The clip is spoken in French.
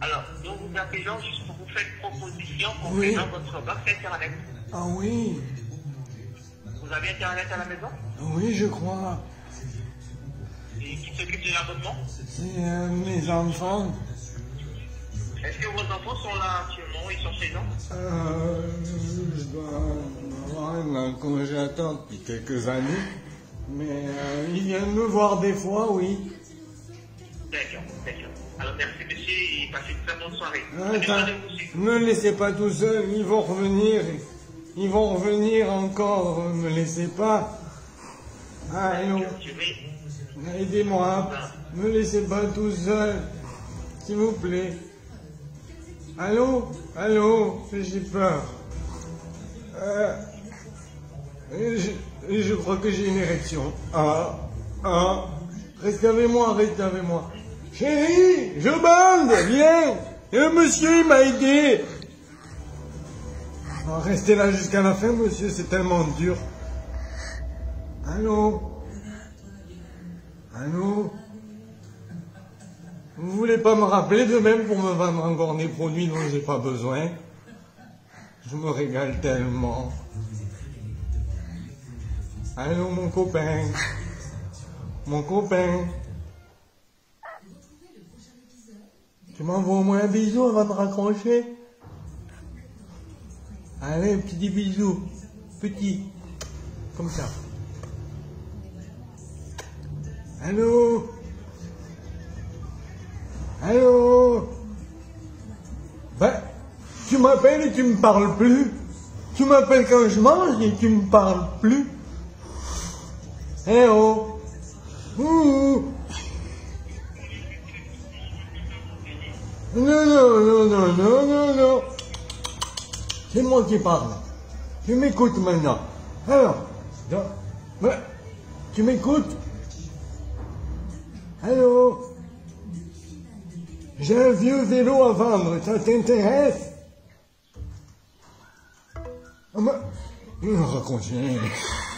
Alors, nous vous appelons juste pour vous faire une proposition Oui. concernant votre box Internet. Ah oui, Vous avez Internet à la maison? Oui, je crois. Et qui s'occupe de l'abonnement? C'est euh, mes enfants. Est-ce que vos enfants sont là actuellement? Ils sont chez nous? Euh, je dois avoir un congélateur depuis quelques années. Mais euh, ils viennent me voir des fois, oui. D'accord, d'accord. Alors, merci monsieur et passez une très bonne soirée. Désolé, monsieur. me laissez pas tout seul, ils vont revenir. Ils vont revenir encore, me laissez pas. Allô, vais... aidez-moi, me laissez pas tout seul, s'il vous plaît. Allô, allô, j'ai peur. Euh, je, je crois que j'ai une érection. Ah, ah, restez avec moi, restez avec moi. Chérie, je bande, viens. Et le monsieur, il m'a aidé. Oh, restez là jusqu'à la fin, monsieur, c'est tellement dur. Allô? Allô? Vous voulez pas me rappeler de même pour me vendre encore des produits dont j'ai pas besoin? Je me régale tellement. Allô mon copain? Mon copain Tu m'envoies au moins un bisou avant de raccrocher Allez, petit bisou. Petit. Comme ça. Allô? Allô? Ben, tu m'appelles et tu me parles plus. Tu m'appelles quand je mange et tu me parles plus. Eh oh Non, non, non, non, non, non, non. C'est moi qui parle. Tu m'écoutes maintenant. Alors, ben, tu m'écoutes Allô J'ai un vieux vélo à vendre, ça t'intéresse Ah, mais- Il me.